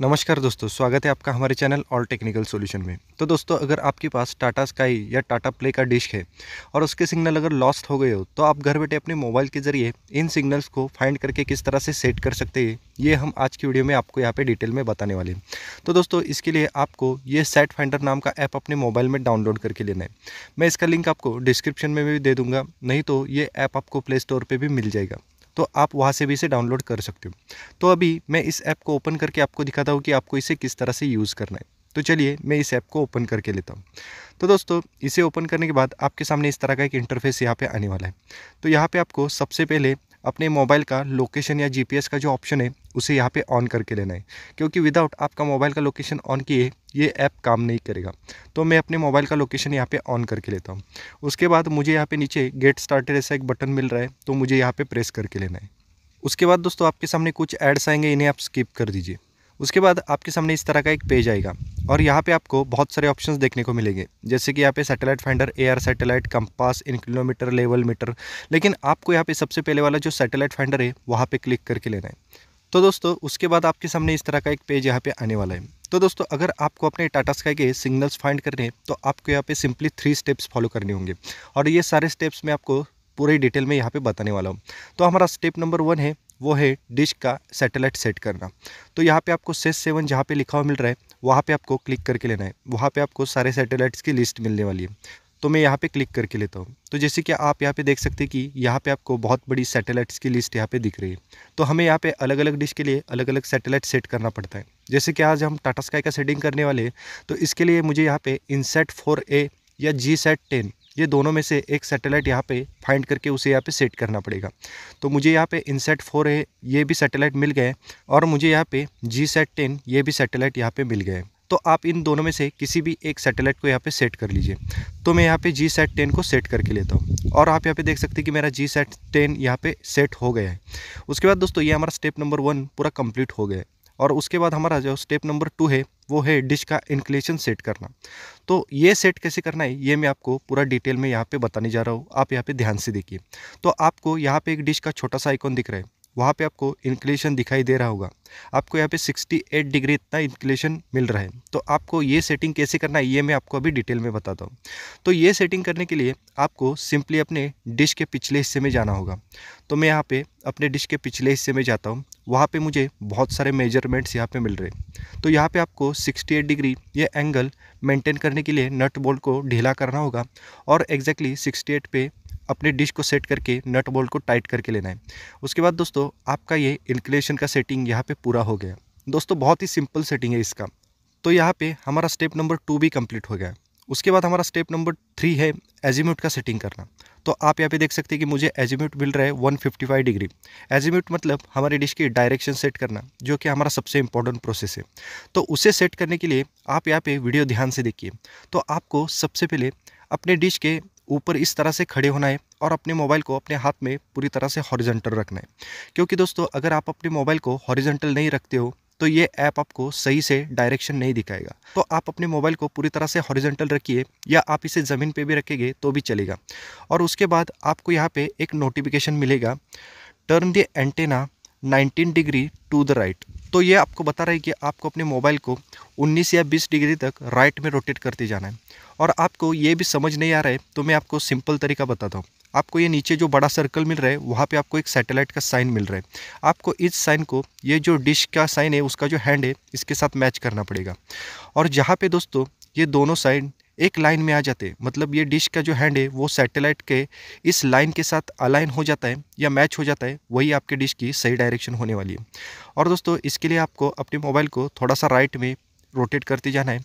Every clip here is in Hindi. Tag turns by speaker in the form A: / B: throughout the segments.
A: नमस्कार दोस्तों, स्वागत है आपका हमारे चैनल ऑल टेक्निकल सॉल्यूशन में। तो दोस्तों, अगर आपके पास टाटा स्काई या टाटा प्ले का डिश है और उसके सिग्नल अगर लॉस्ट हो गए हो तो आप घर बैठे अपने मोबाइल के ज़रिए इन सिग्नल्स को फाइंड करके किस तरह से सेट कर सकते हैं, ये हम आज की वीडियो में आपको यहाँ पे डिटेल में बताने वाले हैं। तो दोस्तों, इसके लिए आपको ये सेट फाइंडर नाम का ऐप अपने मोबाइल में डाउनलोड करके लेना है। मैं इसका लिंक आपको डिस्क्रिप्शन में भी दे दूँगा, नहीं तो ये ऐप आपको प्ले स्टोर पर भी मिल जाएगा। तो आप वहाँ से भी इसे डाउनलोड कर सकते हो। तो अभी मैं इस ऐप को ओपन करके आपको दिखाता हूँ कि आपको इसे किस तरह से यूज़ करना है। तो चलिए मैं इस ऐप को ओपन करके लेता हूँ। तो दोस्तों, इसे ओपन करने के बाद आपके सामने इस तरह का एक इंटरफेस यहाँ पे आने वाला है। तो यहाँ पे आपको सबसे पहले अपने मोबाइल का लोकेशन या जीपीएस का जो ऑप्शन है, उसे यहाँ पे ऑन करके लेना है। क्योंकि विदाउट आपका मोबाइल का लोकेशन ऑन किए, ये ऐप काम नहीं करेगा। तो मैं अपने मोबाइल का लोकेशन यहाँ पे ऑन करके लेता हूँ। उसके बाद मुझे यहाँ पे नीचे गेट स्टार्टेड ऐसा एक बटन मिल रहा है तो मुझे यहाँ पर प्रेस करके लेना है। उसके बाद दोस्तों, आपके सामने कुछ एड्स आएँगे, इन्हें आप स्किप कर दीजिए। उसके बाद आपके सामने इस तरह का एक पेज आएगा और यहाँ पे आपको बहुत सारे ऑप्शंस देखने को मिलेंगे। जैसे कि यहाँ पे satellite finder air satellite compass in kilometre level metre लेकिन आपको यहाँ पे सबसे पहले वाला जो सैटेलाइट फाइंडर है, वहाँ पे क्लिक करके लेना है। तो दोस्तों, उसके बाद आपके सामने इस तरह का एक पेज यहाँ पे आने वाला है। तो दोस्तों, अगर आपको अपने टाटा स्काई के सिग्नल्स फाइंड करने हैं तो आपको यहाँ पे सिंपली थ्री स्टेप्स फॉलो करने होंगे। और ये सारे स्टेप्स मैं आपको पूरे डिटेल में यहाँ पे बताने वाला हूँ। तो हमारा स्टेप नंबर वन है वो है डिश का सैटेलाइट सेट करना। तो यहाँ पे आपको सेस सेवन जहाँ पे लिखा हुआ मिल रहा है, वहाँ पे आपको क्लिक करके लेना है। वहाँ पे आपको सारे सैटेलाइट्स की लिस्ट मिलने वाली है। तो मैं यहाँ पे क्लिक करके लेता हूँ। तो जैसे कि आप यहाँ पे देख सकते हैं कि यहाँ पे आपको बहुत बड़ी सैटेलाइट्स की लिस्ट यहाँ पे दिख रही है। तो हमें यहाँ पे अलग अलग डिश के लिए अलग अलग सैटेलाइट सेट करना पड़ता है। जैसे कि आज हम टाटा स्काई का सेटिंग करने वाले हैं तो इसके लिए मुझे यहाँ पे इनसेट फोर ए या जी सेट टेन ये दोनों में से एक सैटेलाइट यहाँ पे फाइंड करके उसे यहाँ पे सेट करना पड़ेगा। तो मुझे यहाँ पे इनसेट फोर है, ये भी सैटेलाइट मिल गए और मुझे यहाँ पे जी सेट टेन ये भी सैटेलाइट यहाँ पे मिल गए। तो आप इन दोनों में से किसी भी एक सैटेलाइट को यहाँ पे सेट कर लीजिए। तो मैं यहाँ पे जी सेट टेन को सेट करके लेता हूँ और आप यहाँ पे देख सकते हैं कि मेरा जी सेट टेन यहाँ पे सेट हो गया है। उसके बाद दोस्तों ये हमारा स्टेप नंबर वन पूरा कंप्लीट हो गया है। और उसके बाद हमारा जो स्टेप नंबर टू है, वो है डिश का इंक्लेशन सेट करना। तो ये सेट कैसे करना है, ये मैं आपको पूरा डिटेल में यहाँ पे बताने जा रहा हूँ। आप यहाँ पे ध्यान से देखिए। तो आपको यहाँ पे एक डिश का छोटा सा आइकॉन दिख रहा है। वहाँ पे आपको इंक्लेशन दिखाई दे रहा होगा। आपको यहाँ पे 68 डिग्री इतना इंक्लेशन मिल रहा है। तो आपको ये सेटिंग कैसे करना है, ये मैं आपको अभी डिटेल में बताता हूँ। तो ये सेटिंग करने के लिए आपको सिंपली अपने डिश के पिछले हिस्से में जाना होगा। तो मैं यहाँ पे अपने डिश के पिछले हिस्से में जाता हूँ। वहाँ पे मुझे बहुत सारे मेजरमेंट्स यहाँ पे मिल रहे तो यहाँ पे आपको 68 डिग्री ये एंगल मेंटेन करने के लिए नट बोल्ट को ढीला करना होगा और एग्जैक्टली 68 पे अपने डिश को सेट करके, नट बोल्ट को टाइट करके लेना है। उसके बाद दोस्तों, आपका ये इंक्लेशन का सेटिंग यहाँ पे पूरा हो गया। दोस्तों, बहुत ही सिंपल सेटिंग है इसका। तो यहाँ पे हमारा स्टेप नंबर टू भी कंप्लीट हो गया। उसके बाद हमारा स्टेप नंबर थ्री है एजिम्यूट का सेटिंग करना। तो आप यहाँ पे देख सकते हैं कि मुझे एजिम्यूट मिल रहा है 155 डिग्री। एजिम्यूट मतलब हमारी डिश की डायरेक्शन सेट करना, जो कि हमारा सबसे इंपॉर्टेंट प्रोसेस है। तो उसे सेट करने के लिए आप यहाँ पे वीडियो ध्यान से देखिए। तो आपको सबसे पहले अपने डिश के ऊपर इस तरह से खड़े होना है और अपने मोबाइल को अपने हाथ में पूरी तरह से हॉरिजेंटल रखना है। क्योंकि दोस्तों, अगर आप अपने मोबाइल को हॉरिजेंटल नहीं रखते हो तो ये ऐप आपको सही से डायरेक्शन नहीं दिखाएगा। तो आप अपने मोबाइल को पूरी तरह से हॉरिजेंटल रखिए, या आप इसे ज़मीन पे भी रखेंगे तो भी चलेगा। और उसके बाद आपको यहाँ पे एक नोटिफिकेशन मिलेगा, turn the antenna 19 degree to the right. तो ये आपको बता रहा है कि आपको अपने मोबाइल को 19 या 20 डिग्री तक राइट में रोटेट करते जाना है। और आपको ये भी समझ नहीं आ रहा है तो मैं आपको सिंपल तरीका बताता हूँ। आपको ये नीचे जो बड़ा सर्कल मिल रहा है, वहाँ पे आपको एक सैटेलाइट का साइन मिल रहा है। आपको इस साइन को, ये जो डिश का साइन है, उसका जो हैंड है, इसके साथ मैच करना पड़ेगा। और जहाँ पे दोस्तों, ये दोनों साइन एक लाइन में आ जाते मतलब ये डिश का जो हैंड है, वो सैटेलाइट के इस लाइन के साथ अलाइन हो जाता है या मैच हो जाता है, वही आपके डिश की सही डायरेक्शन होने वाली है। और दोस्तों, इसके लिए आपको अपने मोबाइल को थोड़ा सा राइट में रोटेट करते जाना है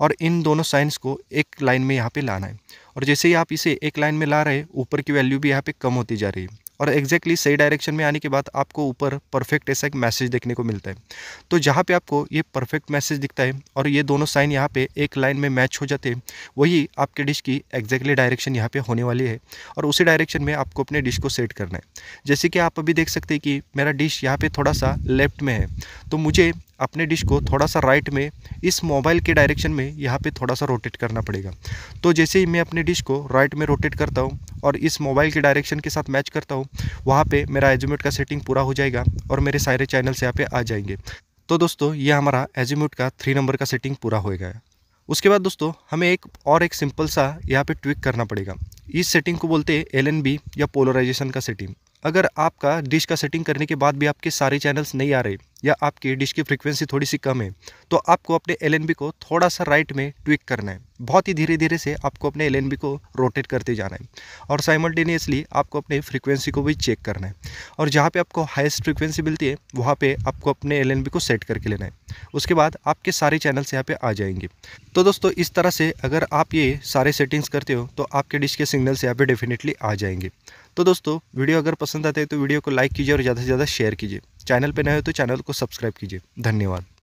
A: और इन दोनों साइंस को एक लाइन में यहाँ पे लाना है। और जैसे ही आप इसे एक लाइन में ला रहे ऊपर की वैल्यू भी यहाँ पे कम होती जा रही है। और एग्जैक्टली सही डायरेक्शन में आने के बाद आपको ऊपर परफेक्ट ऐसा एक मैसेज देखने को मिलता है। तो जहाँ पे आपको ये परफेक्ट मैसेज दिखता है और ये दोनों साइन यहाँ पे एक लाइन में मैच हो जाते हैं, वही आपके डिश की एग्जैक्टली डायरेक्शन यहाँ पे होने वाली है और उसी डायरेक्शन में आपको अपने डिश को सेट करना है। जैसे कि आप अभी देख सकते हैं कि मेरा डिश यहाँ पर थोड़ा सा लेफ़्ट में है तो मुझे अपने डिश को थोड़ा सा राइट में, इस मोबाइल के डायरेक्शन में यहाँ पे थोड़ा सा रोटेट करना पड़ेगा। तो जैसे ही मैं अपने डिश को राइट में रोटेट करता हूँ और इस मोबाइल के डायरेक्शन के साथ मैच करता हूँ, वहाँ पे मेरा एजुमेट का सेटिंग पूरा हो जाएगा और मेरे सारे चैनल्स यहाँ पे आ जाएँगे। तो दोस्तों, ये हमारा एजीम्यूट का थ्री नंबर का सेटिंग पूरा हो गया उसके बाद दोस्तों, हमें एक और एक सिंपल सा यहाँ पे ट्विक करना पड़ेगा। इस सेटिंग को बोलते हैं एलएनबी या पोलराइजेशन का सेटिंग अगर आपका डिश का सेटिंग करने के बाद भी आपके सारे चैनल्स नहीं आ रहे या आपकी डिश की फ्रीक्वेंसी थोड़ी सी कम है तो आपको अपने एलएनबी को थोड़ा सा राइट में ट्विक करना है। बहुत ही धीरे धीरे से आपको अपने एलएनबी को रोटेट करते जाना है और साइमल्टेनियसली आपको अपने फ्रीक्वेंसी को भी चेक करना है। और जहाँ पे आपको हाईएस्ट फ्रीक्वेंसी मिलती है, वहाँ पे आपको अपने एलएनबी को सेट करके लेना है। उसके बाद आपके सारे चैनल्स यहाँ पे आ जाएँगे। तो दोस्तों, इस तरह से अगर आप ये सारे सेटिंग्स करते हो तो आपके डिश के सिग्नल्स यहाँ पे डेफिनेटली आ जाएँगे। तो दोस्तों, वीडियो अगर पसंद आते हैं तो वीडियो को लाइक कीजिए और ज़्यादा से ज़्यादा शेयर कीजिए। चैनल पर नए हो तो चैनल को सब्सक्राइब कीजिए। धन्यवाद।